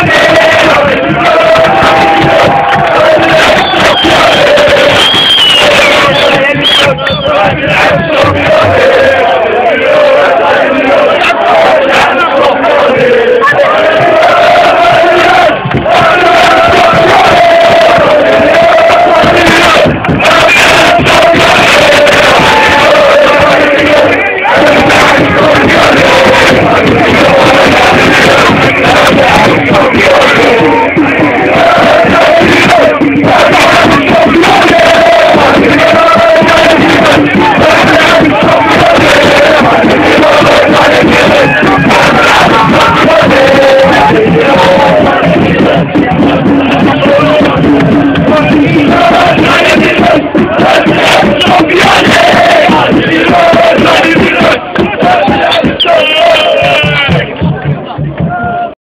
Let's go.